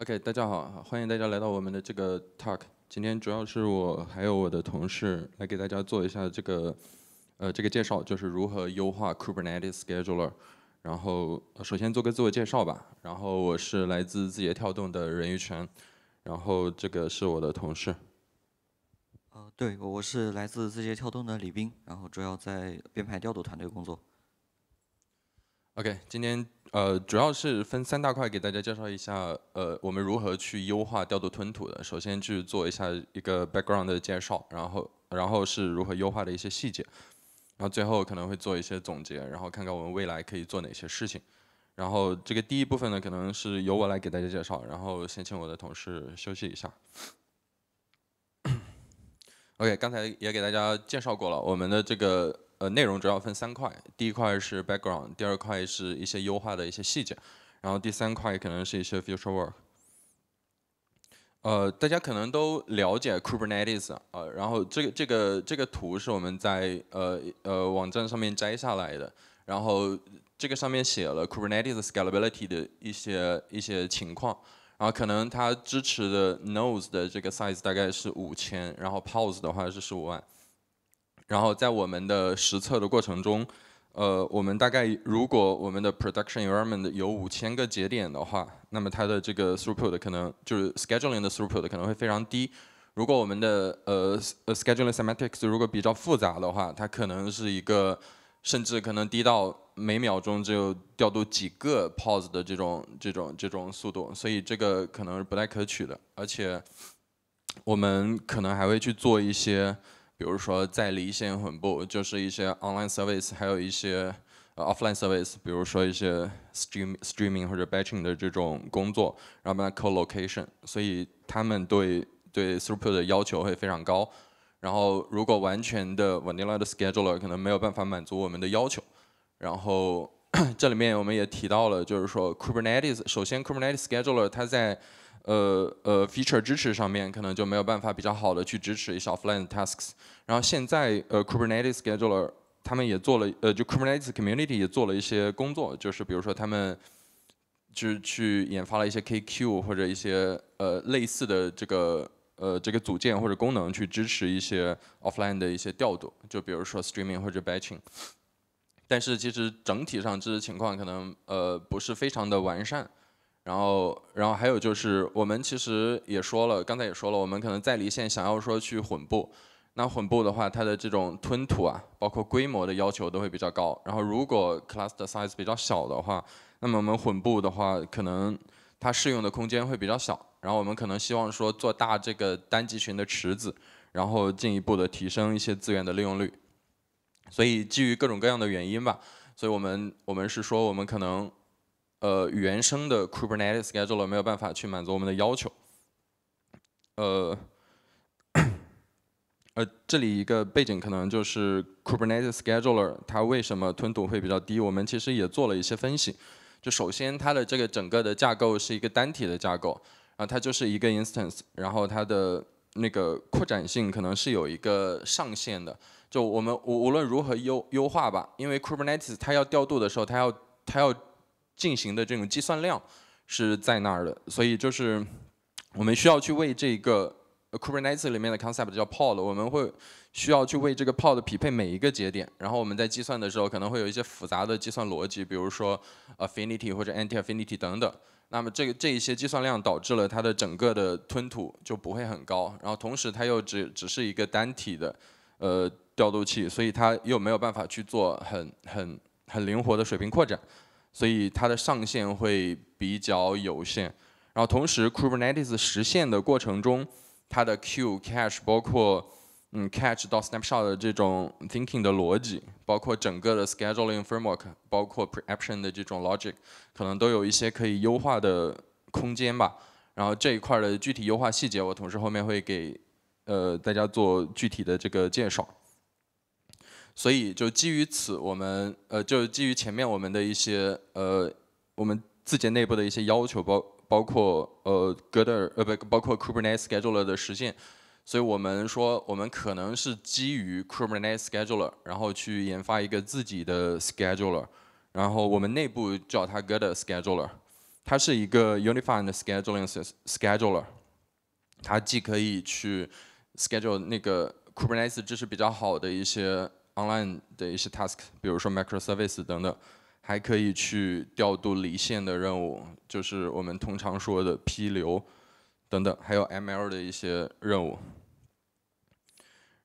OK，大家好，欢迎大家来到我们的这个 talk。今天主要是我还有我的同事来给大家做一下这个呃这个介绍，就是如何优化 Kubernetes Scheduler。然后首先做个自我介绍吧。然后我是来自字节跳动的任玉泉，然后这个是我的同事。呃，对，我是来自字节跳动的李斌，然后主要在编排调度团队工作。OK，今天呃主要是分三大块给大家介绍一下，呃我们如何去优化调度吞吐的。首先去做一下一个 background 的介绍，然后然后是如何优化的一些细节，然后最后可能会做一些总结，然后看看我们未来可以做哪些事情。然后这个第一部分呢，可能是由我来给大家介绍，然后先请我的同事休息一下。OK，刚才也给大家介绍过了，我们的这个呃内容主要分三块，第一块是 background，第二块是一些优化的一些细节，然后第三块可能是一些 future work。呃，大家可能都了解 Kubernetes 呃，然后这个这个这个图是我们在呃呃网站上面摘下来的，然后这个上面写了 Kubernetes scalability 的一些一些情况。然后可能它支持的 nodes 的这个 size 大概是五千，然后 pods 的话是十五万。然后在我们的实测的过程中，呃，我们大概如果我们的 production environment 有五千个节点的话，那么它的这个 throughput 可能就是 scheduling 的 throughput 可能会非常低。如果我们的呃 scheduling semantics 如果比较复杂的话，它可能是一个甚至可能低到。每秒钟只有调度几个 pause 的这种这种这种速度，所以这个可能是不太可取的。而且我们可能还会去做一些，比如说在离线混布，就是一些 online service，还有一些 offline service，比如说一些 stream streaming 或者 batching 的这种工作，然后把它 co-location，所以他们对对 throughput 的要求会非常高。然后如果完全的 vanilla 的 scheduler 可能没有办法满足我们的要求。然后这里面我们也提到了，就是说 Kubernetes，首先 Kubernetes Scheduler 它在呃呃 feature 支持上面可能就没有办法比较好的去支持一些 offline tasks。然后现在呃 Kubernetes Scheduler 他们也做了呃就 Kubernetes Community 也做了一些工作，就是比如说他们就是去研发了一些 KQ 或者一些呃类似的这个呃这个组件或者功能去支持一些 offline 的一些调度，就比如说 streaming 或者 batching。但是其实整体上这些情况可能呃不是非常的完善，然后然后还有就是我们其实也说了，刚才也说了，我们可能在离线想要说去混布，那混布的话它的这种吞吐啊，包括规模的要求都会比较高。然后如果 cluster size 比较小的话，那么我们混布的话可能它适用的空间会比较小。然后我们可能希望说做大这个单集群的池子，然后进一步的提升一些资源的利用率。所以基于各种各样的原因吧，所以我们我们是说我们可能呃原生的 Kubernetes Scheduler 没有办法去满足我们的要求。呃呃，这里一个背景可能就是 Kubernetes Scheduler 它为什么吞吐会比较低？我们其实也做了一些分析。就首先它的这个整个的架构是一个单体的架构，然后它就是一个 instance，然后它的那个扩展性可能是有一个上限的。就我们无无论如何优优化吧，因为 Kubernetes 它要调度的时候，它要它要进行的这种计算量是在那儿的，所以就是我们需要去为这个 Kubernetes 里面的 concept 叫 pod，我们会需要去为这个 pod 匹配每一个节点，然后我们在计算的时候可能会有一些复杂的计算逻辑，比如说 affinity 或者 anti affinity 等等。那么这个这一些计算量导致了它的整个的吞吐就不会很高，然后同时它又只只是一个单体的呃。调度器，所以它又没有办法去做很很很灵活的水平扩展，所以它的上限会比较有限。然后同时，Kubernetes 实现的过程中，它的 Q cache 包括嗯 catch 到 snapshot 的这种 thinking 的逻辑，包括整个的 scheduling framework，包括 preemption 的这种 logic，可能都有一些可以优化的空间吧。然后这一块的具体优化细节，我同时后面会给呃大家做具体的这个介绍。所以就基于此，我们呃就基于前面我们的一些呃我们字节内部的一些要求，包包括呃 g o o d e r 呃不包括 Kubernetes Scheduler 的实现，所以我们说我们可能是基于 Kubernetes Scheduler，然后去研发一个自己的 Scheduler，然后我们内部叫它 g o o d e r Scheduler，它是一个 unified scheduling scheduler，它既可以去 schedule 那个 Kubernetes 支持比较好的一些 online 的一些 task，比如说 microservice 等等，还可以去调度离线的任务，就是我们通常说的批流等等，还有 ML 的一些任务。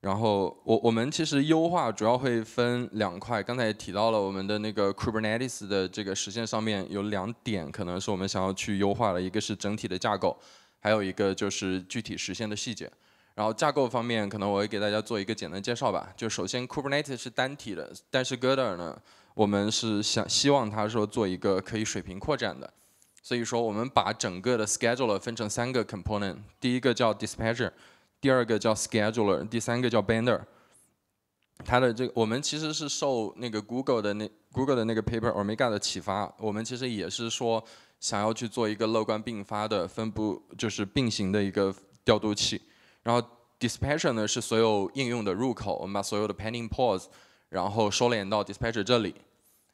然后我我们其实优化主要会分两块，刚才也提到了我们的那个 Kubernetes 的这个实现上面有两点，可能是我们想要去优化的，一个是整体的架构，还有一个就是具体实现的细节。然后架构方面，可能我会给大家做一个简单介绍吧。就首先 Kubernetes 是单体的，但是 Glider 呢，我们是想希望它说做一个可以水平扩展的，所以说我们把整个的 Scheduler 分成三个 component，第一个叫 Dispatcher。第二个叫 scheduler，第三个叫 bender。它的这个我们其实是受那个 Google 的那 Google 的那个 paper Omega 的启发，我们其实也是说想要去做一个乐观并发的分布，就是并行的一个调度器。然后 dispatcher 呢是所有应用的入口，我们把所有的 pending pause，然后收敛到 dispatcher 这里。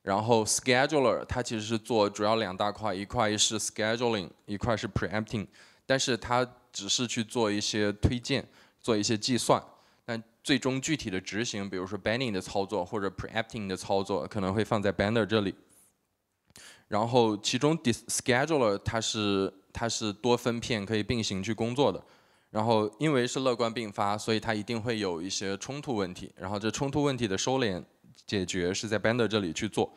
然后 scheduler 它其实是做主要两大块，一块是 scheduling，一块是 preempting，但是它只是去做一些推荐，做一些计算，但最终具体的执行，比如说 banning 的操作或者 preempting 的操作，可能会放在 banner 这里。然后其中 dis scheduler 它是它是多分片可以并行去工作的。然后因为是乐观并发，所以它一定会有一些冲突问题。然后这冲突问题的收敛解决是在 banner 这里去做。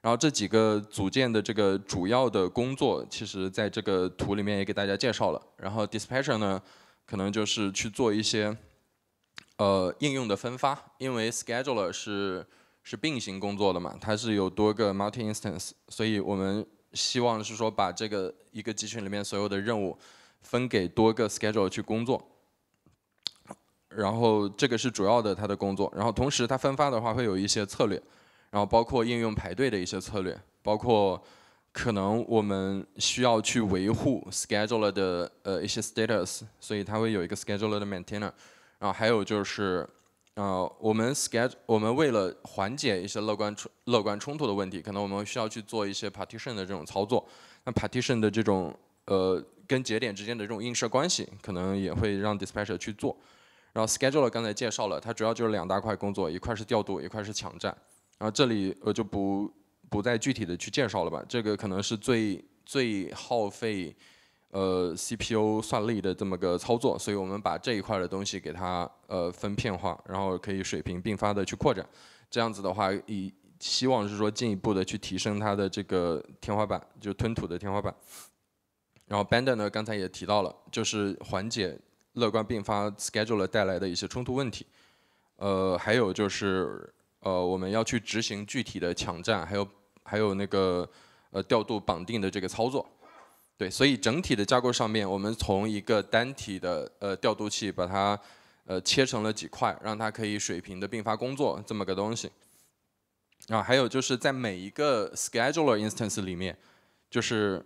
然后这几个组件的这个主要的工作，其实在这个图里面也给大家介绍了。然后 dispatcher 呢，可能就是去做一些呃应用的分发，因为 scheduler 是是并行工作的嘛，它是有多个 multi instance，所以我们希望是说把这个一个集群里面所有的任务分给多个 schedule 去工作。然后这个是主要的它的工作，然后同时它分发的话会有一些策略。然后包括应用排队的一些策略，包括可能我们需要去维护 scheduler 的呃一些 status，所以它会有一个 scheduler 的 maintainer。然后还有就是，呃，我们 schedule 我们为了缓解一些乐观冲乐观冲突的问题，可能我们需要去做一些 partition 的这种操作。那 partition 的这种呃跟节点之间的这种映射关系，可能也会让 dispatcher 去做。然后 scheduler 刚才介绍了，它主要就是两大块工作，一块是调度，一块是抢占。然后这里我就不不再具体的去介绍了吧，这个可能是最最耗费呃 CPU 算力的这么个操作，所以我们把这一块的东西给它呃分片化，然后可以水平并发的去扩展，这样子的话以希望是说进一步的去提升它的这个天花板，就吞吐的天花板。然后 Bender 呢，刚才也提到了，就是缓解乐观并发 Scheduler 带来的一些冲突问题，呃，还有就是。呃，我们要去执行具体的抢占，还有还有那个呃调度绑定的这个操作，对，所以整体的架构上面，我们从一个单体的呃调度器把它呃切成了几块，让它可以水平的并发工作这么个东西。啊，还有就是在每一个 scheduler instance 里面，就是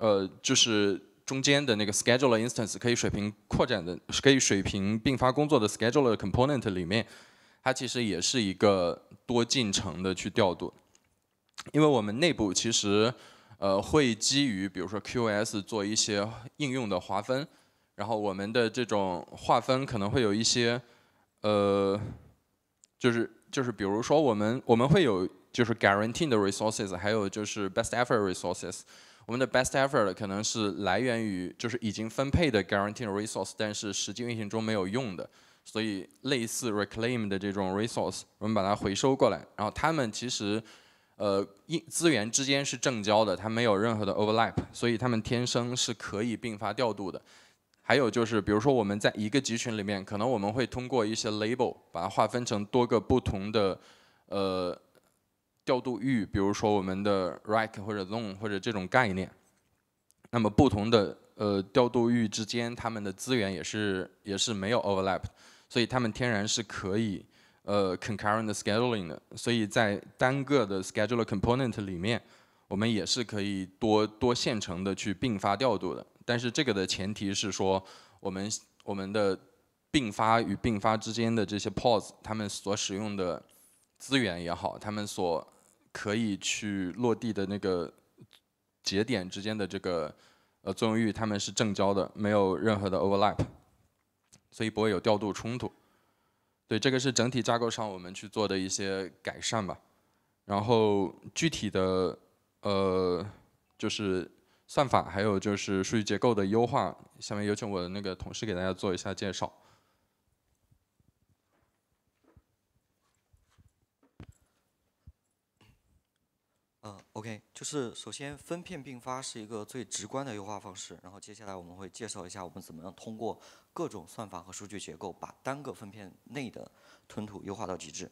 呃就是中间的那个 scheduler instance 可以水平扩展的，可以水平并发工作的 scheduler component 里面。它其实也是一个多进程的去调度，因为我们内部其实呃会基于比如说 QoS 做一些应用的划分，然后我们的这种划分可能会有一些呃就是就是比如说我们我们会有就是 guaranteed 的 resources，还有就是 best effort resources。我们的 best effort 可能是来源于就是已经分配的 guaranteed resource，但是实际运行中没有用的。所以类似 reclaim 的这种 resource，我们把它回收过来，然后它们其实，呃，资源之间是正交的，它没有任何的 overlap，所以它们天生是可以并发调度的。还有就是，比如说我们在一个集群里面，可能我们会通过一些 label 把它划分成多个不同的呃调度域，比如说我们的 rack 或者 zone 或者这种概念。那么不同的呃调度域之间，它们的资源也是也是没有 overlap。所以它们天然是可以呃 concurrent scheduling 的，所以在单个的 scheduler component 里面，我们也是可以多多线程的去并发调度的。但是这个的前提是说，我们我们的并发与并发之间的这些 pause，他们所使用的资源也好，他们所可以去落地的那个节点之间的这个呃作用域，它们是正交的，没有任何的 overlap，所以不会有调度冲突。对，这个是整体架构上我们去做的一些改善吧。然后具体的呃就是算法，还有就是数据结构的优化，下面有请我的那个同事给大家做一下介绍。嗯，OK，就是首先分片并发是一个最直观的优化方式，然后接下来我们会介绍一下我们怎么样通过各种算法和数据结构把单个分片内的吞吐优化到极致。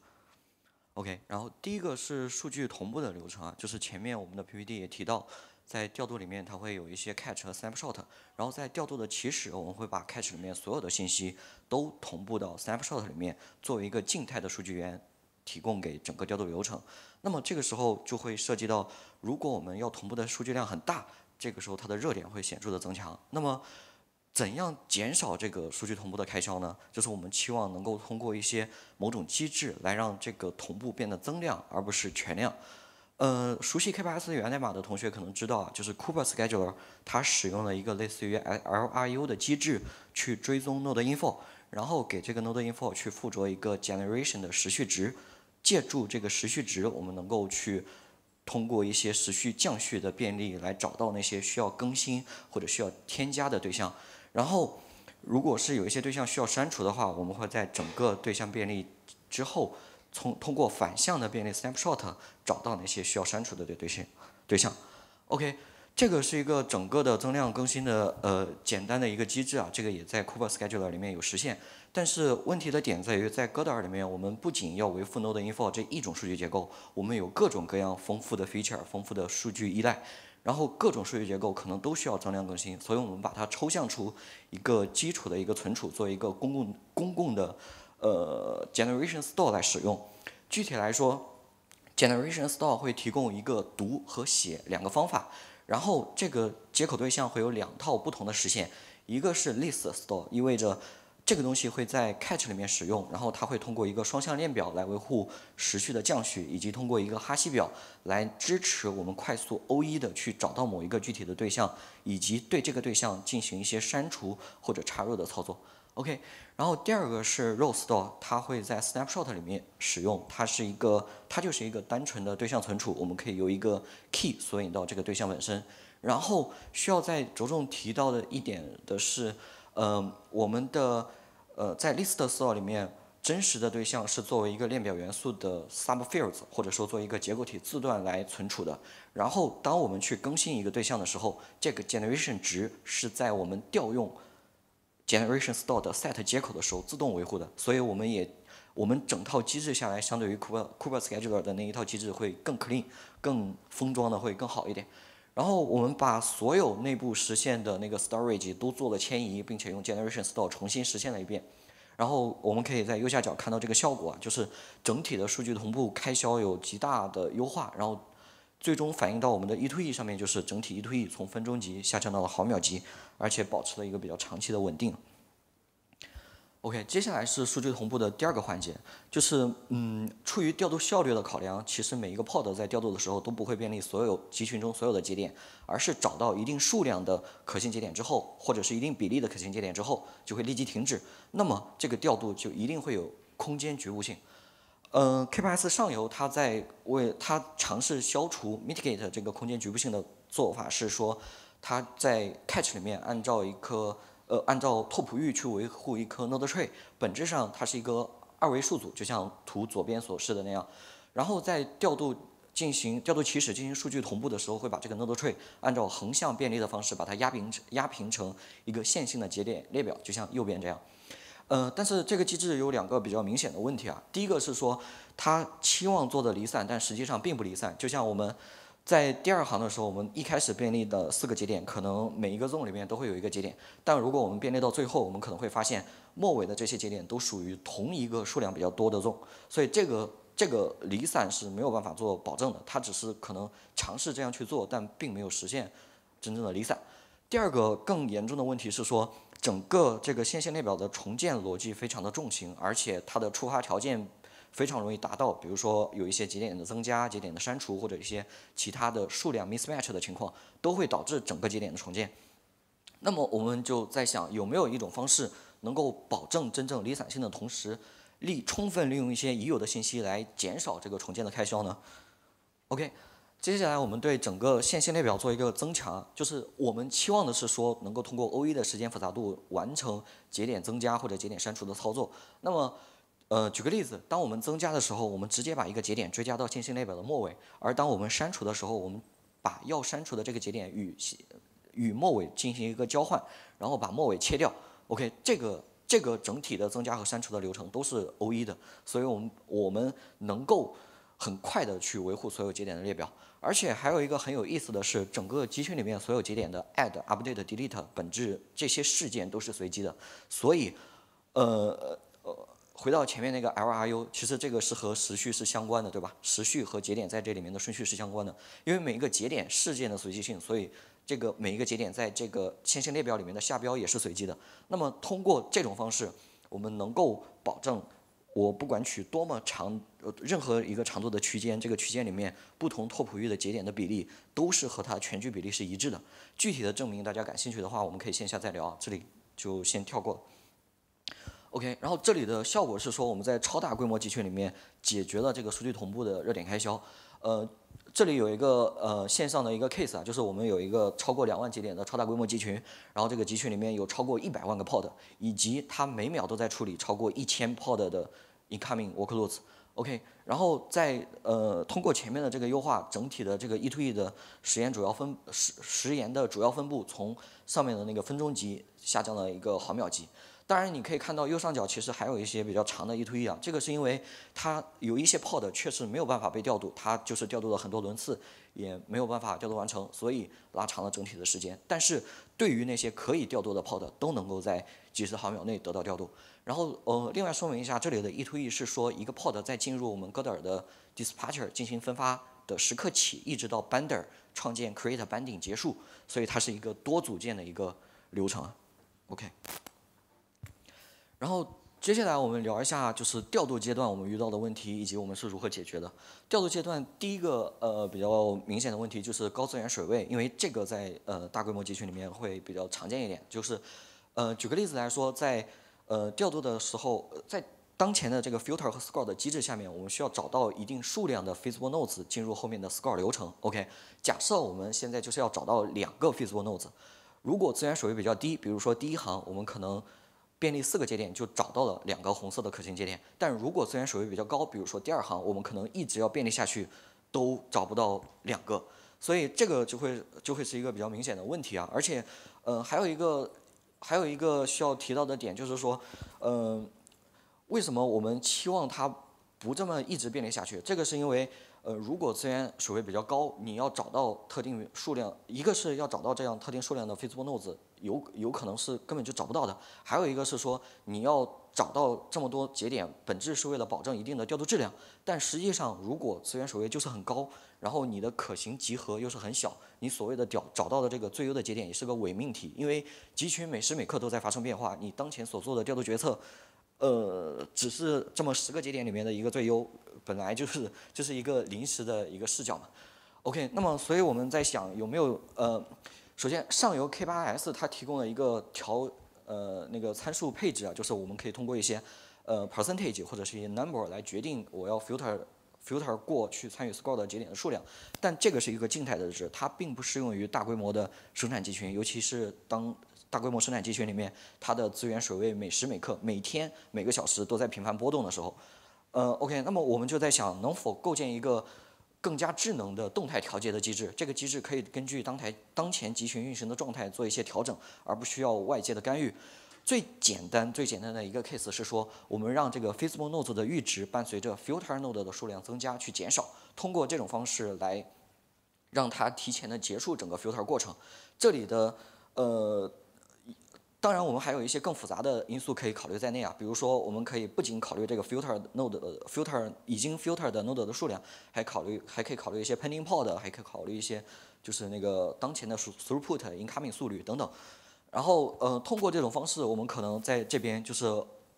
OK，然后第一个是数据同步的流程啊，就是前面我们的 PPT 也提到，在调度里面它会有一些 catch 和 snapshot，然后在调度的起始我们会把 catch 里面所有的信息都同步到 snapshot 里面，作为一个静态的数据源。提供给整个调度流程，那么这个时候就会涉及到，如果我们要同步的数据量很大，这个时候它的热点会显著的增强。那么，怎样减少这个数据同步的开销呢？就是我们期望能够通过一些某种机制来让这个同步变得增量，而不是全量。呃，熟悉 K8s 源代码的同学可能知道啊，就是 Cooper Scheduler 它使用了一个类似于 LRU 的机制去追踪 node info，然后给这个 node info 去附着一个 generation 的时序值。借助这个时序值，我们能够去通过一些时序降序的便利来找到那些需要更新或者需要添加的对象。然后，如果是有一些对象需要删除的话，我们会在整个对象便利之后，从通过反向的便利 snapshot 找到那些需要删除的对对象对象。OK，这个是一个整个的增量更新的呃简单的一个机制啊，这个也在 Cooper Scheduler 里面有实现。但是问题的点在于，在 Godot 里面，我们不仅要维护 Node Info 这一种数据结构，我们有各种各样丰富的 feature、丰富的数据依赖，然后各种数据结构可能都需要增量更新，所以我们把它抽象出一个基础的一个存储，做一个公共公共的呃 Generation Store 来使用。具体来说，Generation Store 会提供一个读和写两个方法，然后这个接口对象会有两套不同的实现，一个是 List Store，意味着这个东西会在 catch 里面使用，然后它会通过一个双向链表来维护时序的降序，以及通过一个哈希表来支持我们快速 O1 的去找到某一个具体的对象，以及对这个对象进行一些删除或者插入的操作。OK，然后第二个是 row store，它会在 snapshot 里面使用，它是一个，它就是一个单纯的对象存储，我们可以由一个 key 索引到这个对象本身。然后需要再着重提到的一点的是，呃，我们的呃，在 list store 里面，真实的对象是作为一个链表元素的 subfields，或者说作为一个结构体字段来存储的。然后，当我们去更新一个对象的时候，这个 generation 值是在我们调用 generation store 的 set 接口的时候自动维护的。所以，我们也我们整套机制下来，相对于 Cooper Cooper Scheduler 的那一套机制会更 clean，更封装的会更好一点。然后我们把所有内部实现的那个 storage 都做了迁移，并且用 generation store 重新实现了一遍。然后我们可以在右下角看到这个效果啊，就是整体的数据同步开销有极大的优化，然后最终反映到我们的 e to e 上面，就是整体 e to e 从分钟级下降到了毫秒级，而且保持了一个比较长期的稳定。OK，接下来是数据同步的第二个环节，就是嗯，出于调度效率的考量，其实每一个 pod 在调度的时候都不会便利所有集群中所有的节点，而是找到一定数量的可信节点之后，或者是一定比例的可信节点之后，就会立即停止。那么这个调度就一定会有空间局部性。嗯，K8s 上游它在为它尝试消除 mitigate 这个空间局部性的做法是说，它在 catch 里面按照一颗。呃，按照拓扑域去维护一颗 node tree，本质上它是一个二维数组，就像图左边所示的那样。然后在调度进行调度起始进行数据同步的时候，会把这个 node tree 按照横向便利的方式把它压平压平成一个线性的节点列表，就像右边这样。呃，但是这个机制有两个比较明显的问题啊。第一个是说它期望做的离散，但实际上并不离散，就像我们。在第二行的时候，我们一开始便利的四个节点，可能每一个 zone 里面都会有一个节点。但如果我们便利到最后，我们可能会发现末尾的这些节点都属于同一个数量比较多的 zone。所以这个这个离散是没有办法做保证的，它只是可能尝试这样去做，但并没有实现真正的离散。第二个更严重的问题是说，整个这个线性列表的重建逻辑非常的重型，而且它的触发条件非常容易达到，比如说有一些节点的增加、节点的删除或者一些其他的数量 mismatch 的情况，都会导致整个节点的重建。那么我们就在想，有没有一种方式能够保证真正离散性的同时，利充分利用一些已有的信息来减少这个重建的开销呢？OK。接下来我们对整个线性列表做一个增强，就是我们期望的是说能够通过 O(1) 的时间复杂度完成节点增加或者节点删除的操作。那么，呃，举个例子，当我们增加的时候，我们直接把一个节点追加到线性列表的末尾；而当我们删除的时候，我们把要删除的这个节点与与末尾进行一个交换，然后把末尾切掉。OK，这个这个整体的增加和删除的流程都是 OE 的，所以我们我们能够很快的去维护所有节点的列表。而且还有一个很有意思的是，整个集群里面所有节点的 add、update、delete 本质这些事件都是随机的，所以，呃呃，回到前面那个 LRU，其实这个是和时序是相关的，对吧？时序和节点在这里面的顺序是相关的，因为每一个节点事件的随机性，所以这个每一个节点在这个线性列表里面的下标也是随机的。那么通过这种方式，我们能够保证。我不管取多么长，任何一个长度的区间，这个区间里面不同拓扑域的节点的比例都是和它全局比例是一致的。具体的证明，大家感兴趣的话，我们可以线下再聊，这里就先跳过。OK，然后这里的效果是说，我们在超大规模集群里面解决了这个数据同步的热点开销，呃。这里有一个呃线上的一个 case 啊，就是我们有一个超过两万节点的超大规模集群，然后这个集群里面有超过一百万个 pod，以及它每秒都在处理超过一千 pod 的 incoming workloads。OK，然后在呃通过前面的这个优化，整体的这个 E to E 的时延主要分时时延的主要分布从上面的那个分钟级下降了一个毫秒级。当然，你可以看到右上角其实还有一些比较长的 E to E 啊，这个是因为它有一些 pod 确实没有办法被调度，它就是调度了很多轮次，也没有办法调度完成，所以拉长了整体的时间。但是对于那些可以调度的 pod，都能够在几十毫秒内得到调度。然后呃，另外说明一下，这里的 E to E 是说一个 pod 在进入我们 Gder 的 dispatcher 进行分发的时刻起，一直到 Binder 创建 create binding 结束，所以它是一个多组件的一个流程。OK。然后接下来我们聊一下，就是调度阶段我们遇到的问题以及我们是如何解决的。调度阶段第一个呃比较明显的问题就是高资源水位，因为这个在呃大规模集群里面会比较常见一点。就是呃举个例子来说，在呃调度的时候，在当前的这个 filter 和 score 的机制下面，我们需要找到一定数量的 feasible nodes 进入后面的 score 流程。OK，假设我们现在就是要找到两个 feasible nodes，如果资源水位比较低，比如说第一行我们可能便利四个节点就找到了两个红色的可行节点，但如果资源水位比较高，比如说第二行，我们可能一直要便利下去，都找不到两个，所以这个就会就会是一个比较明显的问题啊。而且，呃，还有一个还有一个需要提到的点就是说，嗯，为什么我们期望它不这么一直便利下去？这个是因为。呃，如果资源水位比较高，你要找到特定数量，一个是要找到这样特定数量的 Facebook nodes，有有可能是根本就找不到的。还有一个是说，你要找到这么多节点，本质是为了保证一定的调度质量。但实际上，如果资源水位就是很高，然后你的可行集合又是很小，你所谓的找找到的这个最优的节点也是个伪命题，因为集群每时每刻都在发生变化，你当前所做的调度决策，呃，只是这么十个节点里面的一个最优。本来就是就是一个临时的一个视角嘛，OK，那么所以我们在想有没有呃，首先上游 K8s 它提供了一个调呃那个参数配置啊，就是我们可以通过一些呃 percentage 或者是一些 number 来决定我要 filter filter 过去参与 score 的节点的数量，但这个是一个静态的值，它并不适用于大规模的生产集群，尤其是当大规模生产集群里面它的资源水位每时每刻、每天每个小时都在频繁波动的时候。呃，OK，那么我们就在想，能否构建一个更加智能的动态调节的机制？这个机制可以根据当台当前集群运行的状态做一些调整，而不需要外界的干预。最简单、最简单的一个 case 是说，我们让这个 feasible node 的阈值伴随着 filter node 的数量增加去减少，通过这种方式来让它提前的结束整个 filter 过程。这里的呃。当然，我们还有一些更复杂的因素可以考虑在内啊，比如说，我们可以不仅考虑这个 filter node filter 已经 filter 的 node 的数量，还考虑还可以考虑一些 pending pod，还可以考虑一些就是那个当前的 throughput incoming 速率等等。然后，呃，通过这种方式，我们可能在这边就是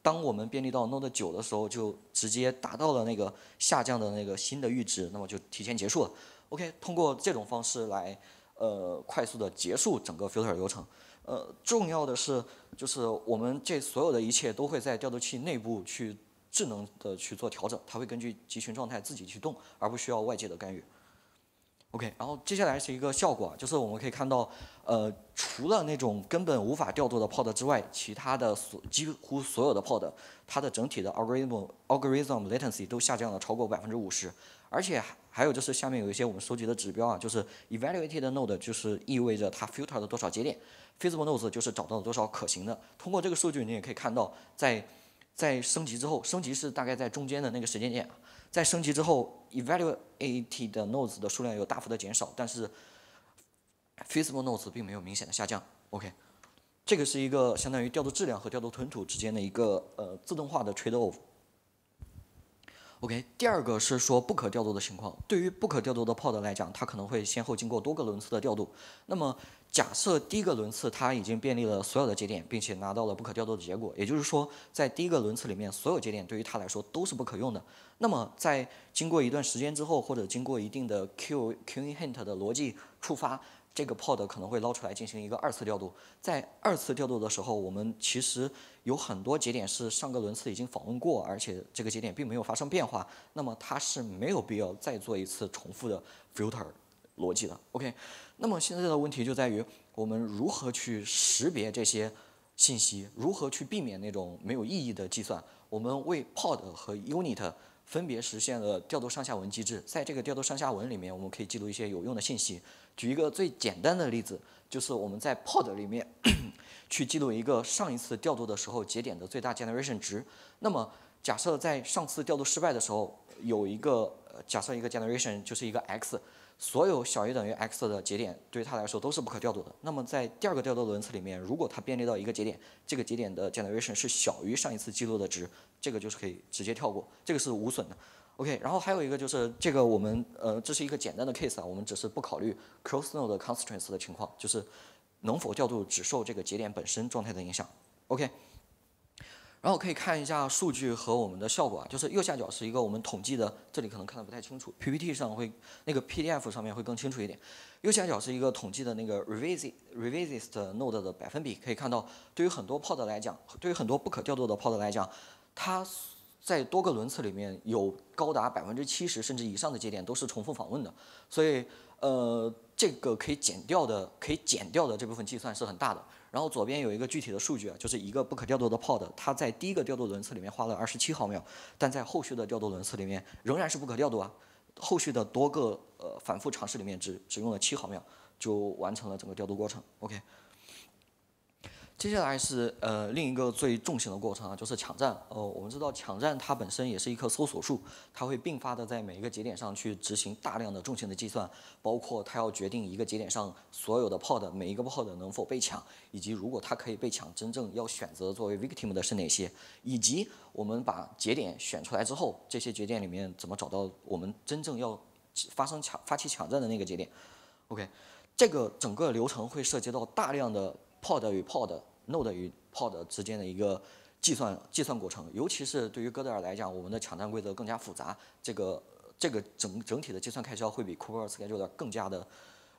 当我们便利到 Node 九的时候，就直接达到了那个下降的那个新的阈值，那么就提前结束了。OK，通过这种方式来呃快速的结束整个 filter 流程。呃，重要的是就是我们这所有的一切都会在调度器内部去智能的去做调整，它会根据集群状态自己去动，而不需要外界的干预。OK，然后接下来是一个效果，就是我们可以看到，呃，除了那种根本无法调度的 pod 之外，其他的所几乎所有的 pod，它的整体的 algorithm algorithm latency 都下降了超过百分之五十，而且还有就是下面有一些我们收集的指标啊，就是 evaluated node 就是意味着它 filter 了多少节点，feasible nodes 就是找到了多少可行的。通过这个数据，你也可以看到，在在升级之后，升级是大概在中间的那个时间点。在升级之后，evaluated nodes 的数量有大幅的减少，但是 feasible nodes 并没有明显的下降。OK，这个是一个相当于调度质量和调度吞吐之间的一个呃自动化的 trade off。OK，第二个是说不可调度的情况。对于不可调度的 pod 来讲，它可能会先后经过多个轮次的调度。那么假设第一个轮次它已经便利了所有的节点，并且拿到了不可调度的结果，也就是说，在第一个轮次里面，所有节点对于它来说都是不可用的。那么在经过一段时间之后，或者经过一定的 Q q i n hint 的逻辑触发。这个 pod 可能会捞出来进行一个二次调度，在二次调度的时候，我们其实有很多节点是上个轮次已经访问过，而且这个节点并没有发生变化，那么它是没有必要再做一次重复的 filter 逻辑的。OK，那么现在的问题就在于我们如何去识别这些信息，如何去避免那种没有意义的计算？我们为 pod 和 unit 分别实现了调度上下文机制，在这个调度上下文里面，我们可以记录一些有用的信息。举一个最简单的例子，就是我们在 pod 里面 去记录一个上一次调度的时候节点的最大 generation 值。那么假设在上次调度失败的时候，有一个假设一个 generation 就是一个 x，所有小于等于 x 的节点对它来说都是不可调度的。那么在第二个调度轮次里面，如果它便利到一个节点，这个节点的 generation 是小于上一次记录的值，这个就是可以直接跳过，这个是无损的。OK，然后还有一个就是这个我们呃这是一个简单的 case 啊，我们只是不考虑 cross node constraints 的情况，就是能否调度只受这个节点本身状态的影响。OK，然后可以看一下数据和我们的效果啊，就是右下角是一个我们统计的，这里可能看的不太清楚，PPT 上会那个 PDF 上面会更清楚一点。右下角是一个统计的那个 revisit revisit node 的百分比，可以看到对于很多 pod 来讲，对于很多不可调度的 pod 来讲，它。在多个轮次里面有高达百分之七十甚至以上的节点都是重复访问的，所以呃这个可以减掉的可以减掉的这部分计算是很大的。然后左边有一个具体的数据啊，就是一个不可调度的 pod，它在第一个调度轮次里面花了二十七毫秒，但在后续的调度轮次里面仍然是不可调度啊。后续的多个呃反复尝试里面只只用了七毫秒就完成了整个调度过程。OK。接下来是呃另一个最重型的过程啊，就是抢占。呃，我们知道抢占它本身也是一棵搜索树，它会并发的在每一个节点上去执行大量的重型的计算，包括它要决定一个节点上所有的 pod 每一个 pod 能否被抢，以及如果它可以被抢，真正要选择作为 victim 的是哪些，以及我们把节点选出来之后，这些节点里面怎么找到我们真正要发生抢发起抢占的那个节点。OK，这个整个流程会涉及到大量的 pod 与 pod。Node 与 Pod 之间的一个计算计算过程，尤其是对于哥德尔来讲，我们的抢占规则更加复杂，这个这个整整体的计算开销会比 Kubernetes Scheduler 更加的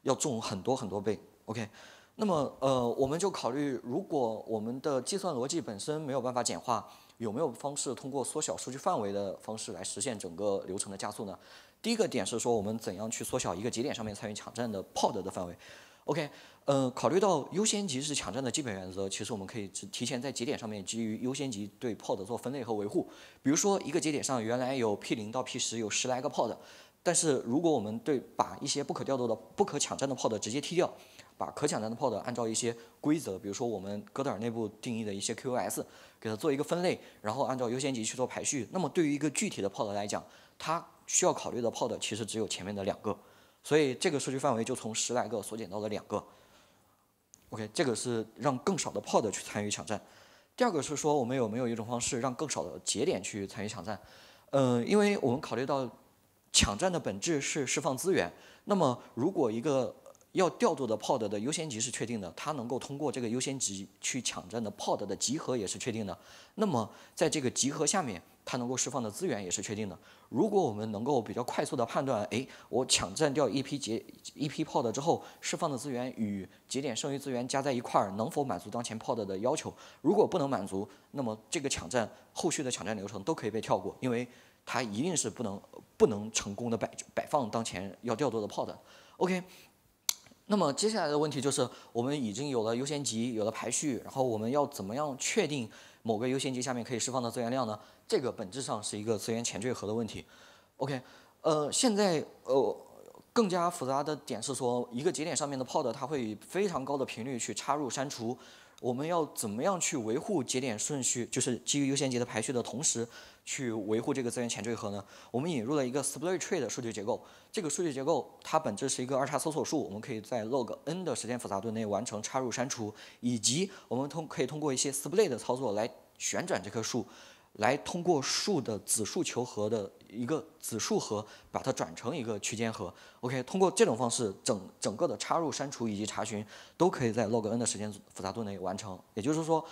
要重很多很多倍。OK，那么呃，我们就考虑，如果我们的计算逻辑本身没有办法简化，有没有方式通过缩小数据范围的方式来实现整个流程的加速呢？第一个点是说，我们怎样去缩小一个节点上面参与抢占的 Pod 的范围？OK。呃，考虑到优先级是抢占的基本原则，其实我们可以提提前在节点上面基于优先级对 pod 做分类和维护。比如说，一个节点上原来有 p 零到 p 十有十来个 pod，但是如果我们对把一些不可调度的、不可抢占的 pod 直接踢掉，把可抢占的 pod 按照一些规则，比如说我们哥德尔内部定义的一些 QoS，给它做一个分类，然后按照优先级去做排序，那么对于一个具体的 pod 来讲，它需要考虑的 pod 其实只有前面的两个，所以这个数据范围就从十来个缩减到了两个。OK，这个是让更少的 pod 去参与抢占。第二个是说，我们有没有一种方式让更少的节点去参与抢占？嗯，因为我们考虑到抢占的本质是释放资源。那么，如果一个要调度的 pod 的优先级是确定的，它能够通过这个优先级去抢占的 pod 的集合也是确定的。那么在这个集合下面，它能够释放的资源也是确定的。如果我们能够比较快速的判断，哎，我抢占掉一批节一批 pod 之后，释放的资源与节点剩余资源加在一块儿，能否满足当前 pod 的要求？如果不能满足，那么这个抢占后续的抢占流程都可以被跳过，因为它一定是不能不能成功的摆摆放当前要调度的 pod。OK。那么接下来的问题就是，我们已经有了优先级，有了排序，然后我们要怎么样确定某个优先级下面可以释放的资源量呢？这个本质上是一个资源前缀和的问题。OK，呃，现在呃更加复杂的点是说，一个节点上面的 pod 它会以非常高的频率去插入删除。我们要怎么样去维护节点顺序，就是基于优先级的排序的同时，去维护这个资源前缀和呢？我们引入了一个 split tree 的数据结构。这个数据结构它本质是一个二叉搜索树，我们可以在 log n 的时间复杂度内完成插入删除，以及我们通可以通过一些 split 的操作来旋转这棵树。来通过数的子数求和的一个子数和，把它转成一个区间和。OK，通过这种方式，整整个的插入、删除以及查询都可以在 log n 的时间复杂度内完成。也就是说，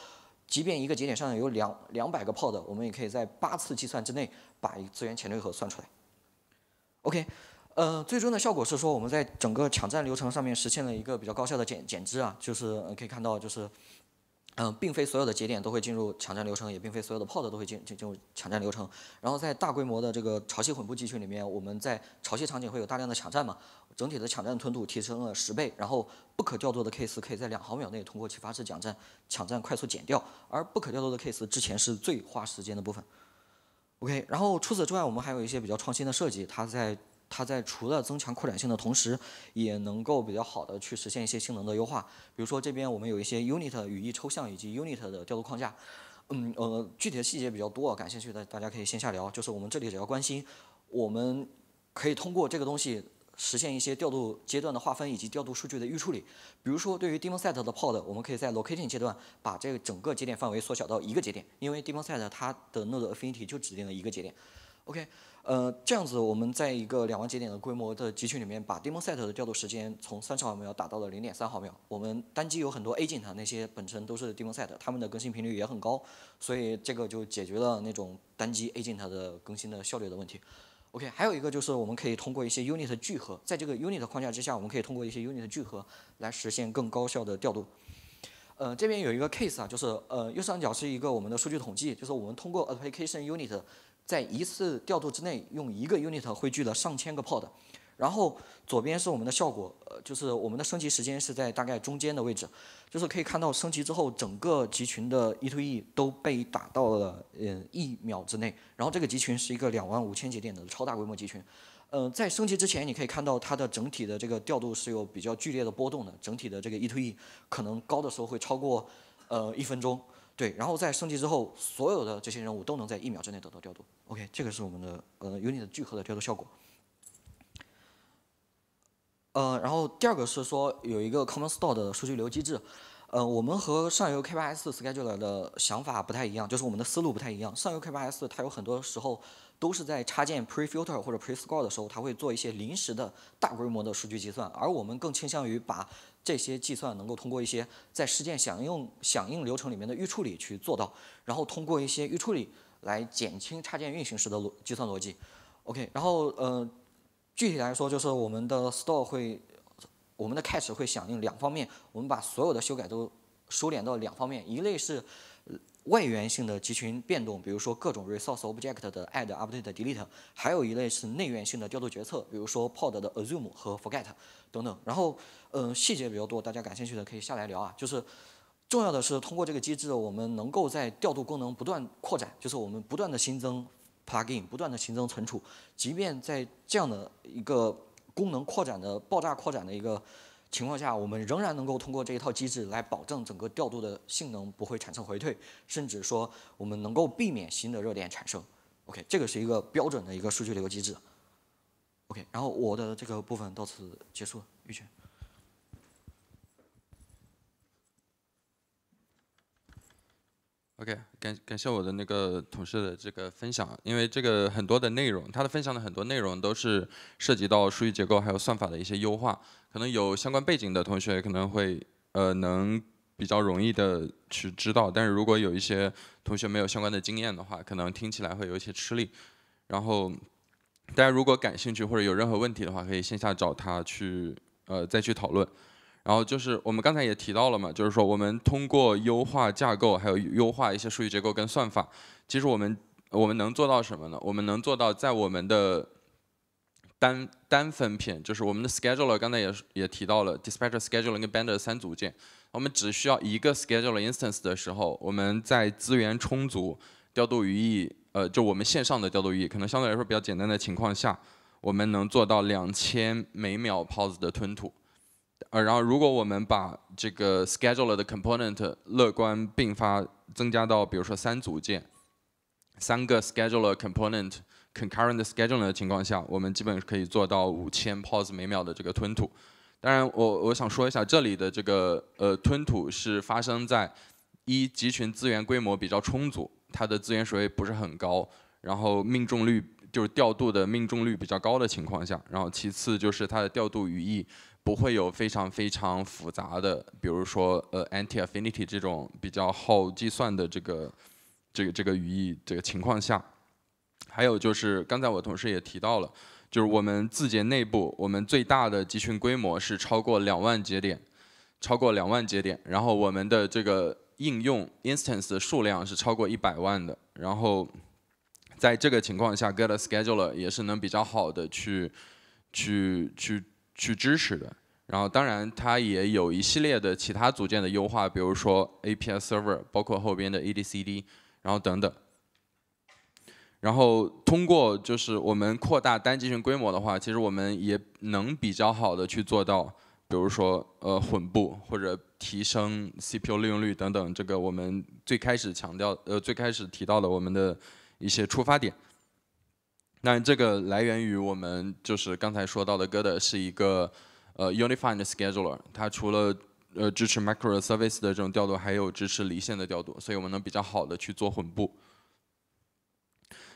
即便一个节点上有两两百个 pod，我们也可以在八次计算之内把一个资源前缀和算出来。OK，呃，最终的效果是说我们在整个抢占流程上面实现了一个比较高效的减减脂啊，就是可以看到就是。嗯，并非所有的节点都会进入抢占流程，也并非所有的 pod 都会进进进入抢占流程。然后在大规模的这个潮汐混布集群里面，我们在潮汐场景会有大量的抢占嘛，整体的抢占吞吐提升了十倍。然后不可调度的 case 可以在两毫秒内通过启发式抢占抢占快速减掉，而不可调度的 case 之前是最花时间的部分。OK，然后除此之外，我们还有一些比较创新的设计，它在。它在除了增强扩展性的同时，也能够比较好的去实现一些性能的优化。比如说这边我们有一些 unit 语义抽象以及 unit 的调度框架。嗯呃，具体的细节比较多，感兴趣的大家可以线下聊。就是我们这里只要关心，我们可以通过这个东西实现一些调度阶段的划分以及调度数据的预处理。比如说对于 d e m o n set 的 pod，我们可以在 locating 阶段把这个整个节点范围缩小到一个节点，因为 d e m o n set 它的 node affinity 就指定了一个节点。OK。呃，这样子我们在一个两万节点的规模的集群里面，把 demon set 的调度时间从三十毫秒打到了零点三毫秒。我们单机有很多 agent，那些本身都是 demon set，它们的更新频率也很高，所以这个就解决了那种单机 agent 的更新的效率的问题。OK，还有一个就是我们可以通过一些 unit 聚合，在这个 unit 框架之下，我们可以通过一些 unit 聚合来实现更高效的调度。呃，这边有一个 case 啊，就是呃右上角是一个我们的数据统计，就是我们通过 application unit。在一次调度之内，用一个 unit 汇聚了上千个 pod，然后左边是我们的效果，呃，就是我们的升级时间是在大概中间的位置，就是可以看到升级之后，整个集群的 e to e 都被打到了呃一秒之内，然后这个集群是一个两万五千节点的超大规模集群，呃，在升级之前，你可以看到它的整体的这个调度是有比较剧烈的波动的，整体的这个 e to e 可能高的时候会超过呃一分钟。对，然后在升级之后，所有的这些任务都能在一秒之内得到调度。OK，这个是我们的呃 Unit 聚合的调度效果。呃，然后第二个是说有一个 Common Store 的数据流机制。呃，我们和上游 K8s Scheduler 的想法不太一样，就是我们的思路不太一样。上游 K8s 它有很多时候都是在插件 Prefilter 或者 Prescore 的时候，它会做一些临时的大规模的数据计算，而我们更倾向于把这些计算能够通过一些在事件响应响应流程里面的预处理去做到，然后通过一些预处理来减轻插件运行时的逻计算逻辑。OK，然后呃，具体来说就是我们的 store 会，我们的 cache 会响应两方面，我们把所有的修改都收敛到两方面，一类是。外源性的集群变动，比如说各种 resource object 的 add、update、delete，还有一类是内源性的调度决策，比如说 pod 的 assume 和 forget 等等。然后，嗯，细节比较多，大家感兴趣的可以下来聊啊。就是重要的是通过这个机制，我们能够在调度功能不断扩展，就是我们不断的新增 plugin，不断的新增存储，即便在这样的一个功能扩展的爆炸扩展的一个。情况下，我们仍然能够通过这一套机制来保证整个调度的性能不会产生回退，甚至说我们能够避免新的热点产生。OK，这个是一个标准的一个数据流机制。OK，然后我的这个部分到此结束，玉泉。OK，感感谢我的那个同事的这个分享，因为这个很多的内容，他的分享的很多内容都是涉及到数据结构还有算法的一些优化，可能有相关背景的同学可能会呃能比较容易的去知道，但是如果有一些同学没有相关的经验的话，可能听起来会有一些吃力。然后大家如果感兴趣或者有任何问题的话，可以线下找他去呃再去讨论。然后就是我们刚才也提到了嘛，就是说我们通过优化架构，还有优化一些数据结构跟算法，其实我们我们能做到什么呢？我们能做到在我们的单单分片，就是我们的 scheduler，刚才也也提到了 dispatcher、scheduler 跟 bender 三组件，我们只需要一个 scheduler instance 的时候，我们在资源充足、调度语义，呃，就我们线上的调度语义可能相对来说比较简单的情况下，我们能做到两千每秒 pause 的吞吐。呃，然后如果我们把这个 scheduler 的 component 乐观并发增加到，比如说三组件，三个 scheduler component concurrent scheduling 的情况下，我们基本可以做到五千 pause 每秒的这个吞吐。当然，我我想说一下，这里的这个呃吞吐是发生在一集群资源规模比较充足，它的资源水位不是很高，然后命中率就是调度的命中率比较高的情况下，然后其次就是它的调度语义。不会有非常非常复杂的，比如说呃 anti affinity 这种比较耗计算的这个这个这个语义这个情况下，还有就是刚才我同事也提到了，就是我们字节内部我们最大的集群规模是超过两万节点，超过两万节点，然后我们的这个应用 instance 的数量是超过一百万的，然后在这个情况下，get scheduler 也是能比较好的去去。去去支持的，然后当然它也有一系列的其他组件的优化，比如说 API Server，包括后边的 A D C D，然后等等。然后通过就是我们扩大单集群规模的话，其实我们也能比较好的去做到，比如说呃混布或者提升 CPU 利用率等等，这个我们最开始强调呃最开始提到的我们的一些出发点。那这个来源于我们就是刚才说到的 g o d 是一个呃 unified scheduler，它除了呃支持 micro service 的这种调度，还有支持离线的调度，所以我们能比较好的去做混布。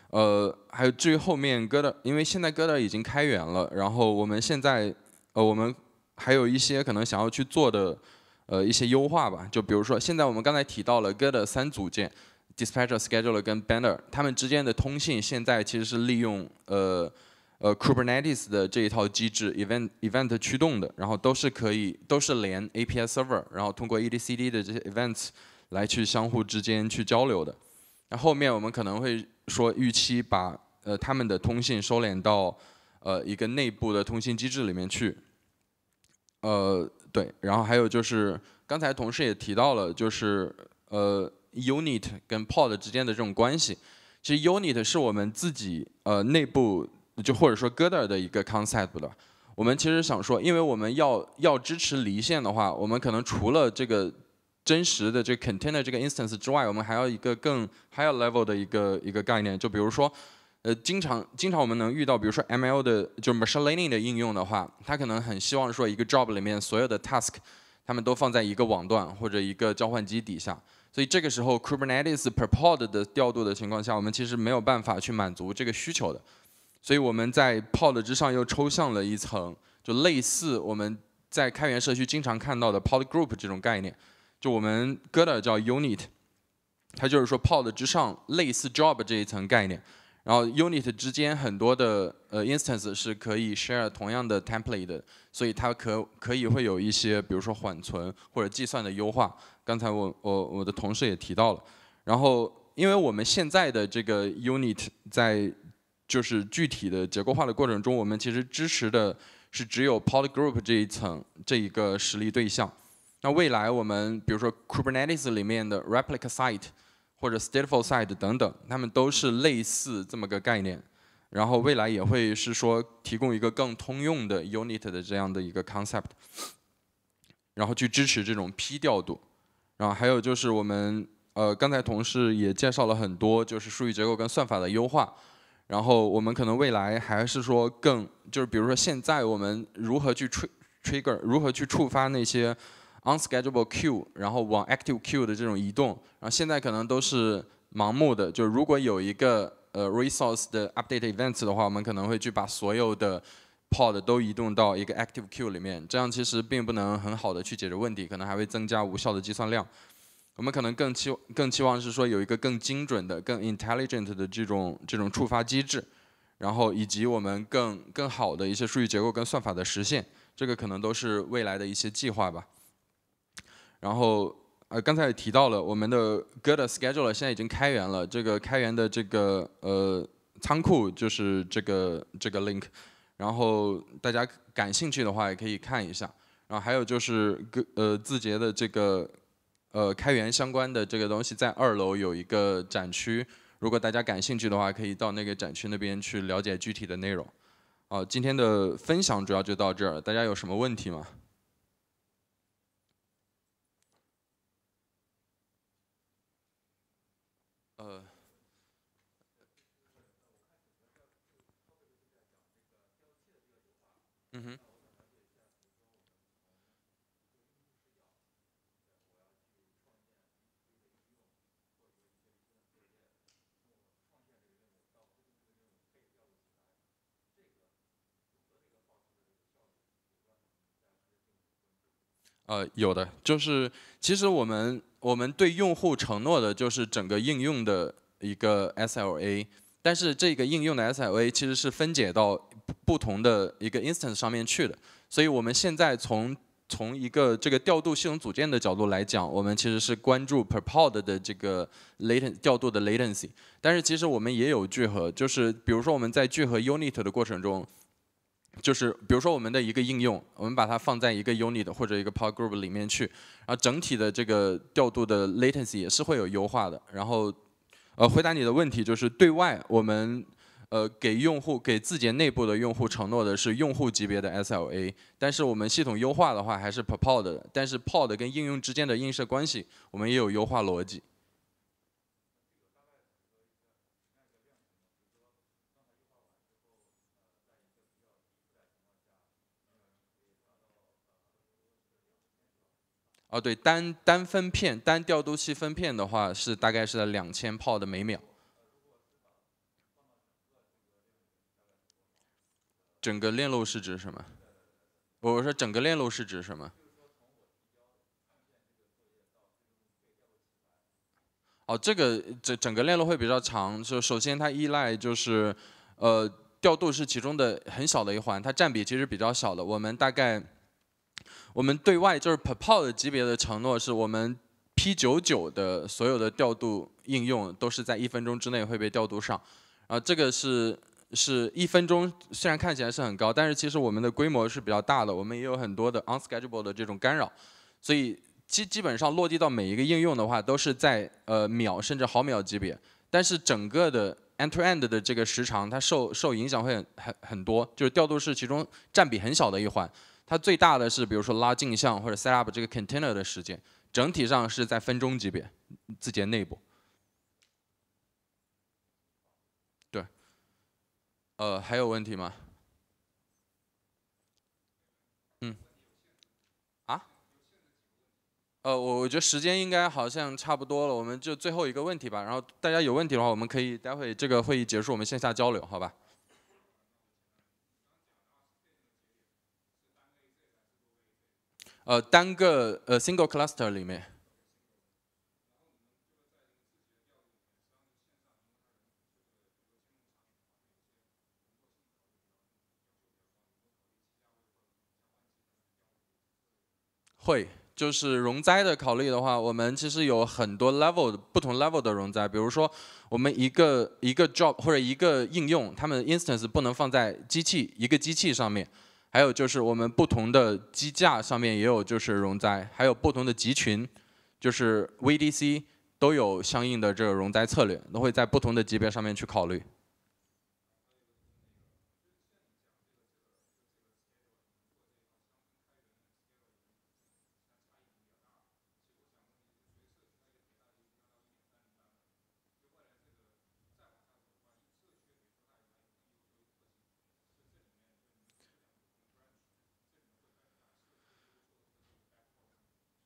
呃，还有至于后面 g o d 因为现在 g o d 已经开源了，然后我们现在呃我们还有一些可能想要去做的呃一些优化吧，就比如说现在我们刚才提到了 g o d 三组件。Dispatcher、Scheduler 跟 Banner，它们之间的通信现在其实是利用呃呃 Kubernetes 的这一套机制，Event Event 驱动的，然后都是可以都是连 API Server，然后通过 etcd 的这些 Events 来去相互之间去交流的。那后面我们可能会说预期把呃他们的通信收敛到呃一个内部的通信机制里面去。呃对，然后还有就是刚才同事也提到了，就是呃。Unit 跟 Pod 之间的这种关系，其实 Unit 是我们自己呃内部就或者说 g o d e r 的一个 concept 的。我们其实想说，因为我们要要支持离线的话，我们可能除了这个真实的这 container 这个 instance 之外，我们还要一个更 higher level 的一个一个概念。就比如说，呃，经常经常我们能遇到，比如说 ML 的就 machine learning 的应用的话，它可能很希望说一个 job 里面所有的 task，他们都放在一个网段或者一个交换机底下。所以这个时候，Kubernetes purport 的调度的情况下，我们其实没有办法去满足这个需求的。所以我们在 pod 之上又抽象了一层，就类似我们在开源社区经常看到的 pod group 这种概念。就我们 g o d 叫 unit，它就是说 pod 之上类似 job 这一层概念。然后 unit 之间很多的呃 instance 是可以 share 同样的 template 的，所以它可可以会有一些比如说缓存或者计算的优化。刚才我我我的同事也提到了。然后因为我们现在的这个 unit 在就是具体的结构化的过程中，我们其实支持的是只有 pod group 这一层这一个实例对象。那未来我们比如说 Kubernetes 里面的 replica site。或者 stateful site 等等，它们都是类似这么个概念，然后未来也会是说提供一个更通用的 unit 的这样的一个 concept，然后去支持这种批调度，然后还有就是我们呃刚才同事也介绍了很多就是数据结构跟算法的优化，然后我们可能未来还是说更就是比如说现在我们如何去 trigger 如何去触发那些 unschedule queue，然后往 active queue 的这种移动，然后现在可能都是盲目的，就如果有一个呃 resource 的 update events 的话，我们可能会去把所有的 pod 都移动到一个 active queue 里面，这样其实并不能很好的去解决问题，可能还会增加无效的计算量。我们可能更期更期望是说有一个更精准的、更 intelligent 的这种这种触发机制，然后以及我们更更好的一些数据结构跟算法的实现，这个可能都是未来的一些计划吧。然后呃刚才也提到了我们的 Good Schedule 现在已经开源了，这个开源的这个呃仓库就是这个这个 link，然后大家感兴趣的话也可以看一下。然后还有就是呃字节的这个。呃，开源相关的这个东西在二楼有一个展区，如果大家感兴趣的话，可以到那个展区那边去了解具体的内容。好，今天的分享主要就到这儿，大家有什么问题吗？呃，有的，就是其实我们我们对用户承诺的就是整个应用的一个 SLA，但是这个应用的 SLA 其实是分解到不同的一个 instance 上面去的，所以我们现在从从一个这个调度系统组件的角度来讲，我们其实是关注 per pod 的这个 latency 调度的 latency，但是其实我们也有聚合，就是比如说我们在聚合 unit 的过程中。就是比如说我们的一个应用，我们把它放在一个 unit 或者一个 pod group 里面去，然后整体的这个调度的 latency 也是会有优化的。然后，呃，回答你的问题就是对外我们呃给用户给字节内部的用户承诺的是用户级别的 SLA，但是我们系统优化的话还是 per pod，的但是 pod 跟应用之间的映射关系我们也有优化逻辑。哦，对，单单分片、单调度器分片的话，是大概是在两千炮的每秒。整个链路是指什么？我说整个链路是指什么？哦，这个整整个链路会比较长，就首先它依赖就是，呃，调度是其中的很小的一环，它占比其实比较小的，我们大概。我们对外就是 per pod 级别的承诺，是我们 P99 的所有的调度应用都是在一分钟之内会被调度上。啊，这个是是一分钟，虽然看起来是很高，但是其实我们的规模是比较大的，我们也有很多的 unschedule 的这种干扰，所以基基本上落地到每一个应用的话，都是在呃秒甚至毫秒级别。但是整个的 end to end 的这个时长，它受受影响会很很很多，就是调度是其中占比很小的一环。它最大的是，比如说拉镜像或者 set up 这个 container 的时间，整体上是在分钟级别，字节内部。对，呃，还有问题吗？嗯，啊？呃，我我觉得时间应该好像差不多了，我们就最后一个问题吧。然后大家有问题的话，我们可以待会这个会议结束，我们线下交流，好吧？呃，单个呃 single cluster 里面，会就是容灾的考虑的话，我们其实有很多 level 不同 level 的容灾，比如说我们一个一个 job 或者一个应用，它们 instance 不能放在机器一个机器上面。还有就是我们不同的机架上面也有就是容灾，还有不同的集群，就是 VDC 都有相应的这个容灾策略，都会在不同的级别上面去考虑。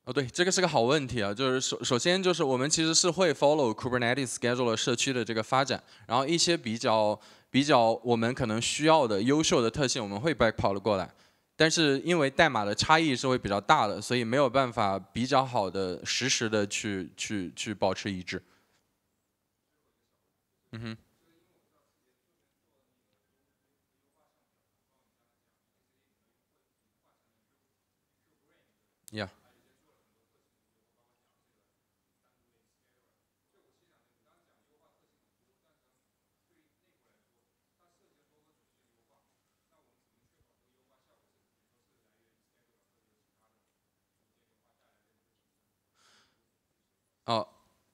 哦，对，这个是个好问题啊。就是首首先就是我们其实是会 follow Kubernetes schedule 社区的这个发展，然后一些比较比较我们可能需要的优秀的特性，我们会 backport 过来。但是因为代码的差异是会比较大的，所以没有办法比较好的实时的去去去保持一致。嗯哼。Yeah. 哦，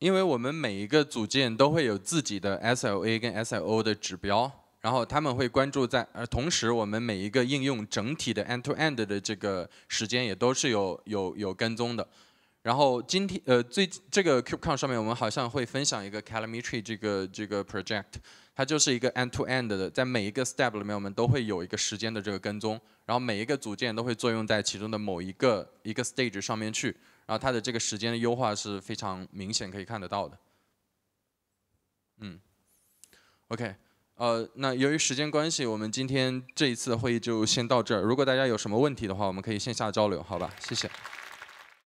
因为我们每一个组件都会有自己的 SLA 跟 SLO 的指标，然后他们会关注在，呃，同时我们每一个应用整体的 end-to-end 的这个时间也都是有有有跟踪的。然后今天呃最这个 KubeCon 上面我们好像会分享一个 Calometry 这个这个 project，它就是一个 end-to-end 的，在每一个 step 里面我们都会有一个时间的这个跟踪，然后每一个组件都会作用在其中的某一个一个 stage 上面去。然后它的这个时间的优化是非常明显可以看得到的。嗯，OK，呃，那由于时间关系，我们今天这一次的会议就先到这儿。如果大家有什么问题的话，我们可以线下交流，好吧？谢谢。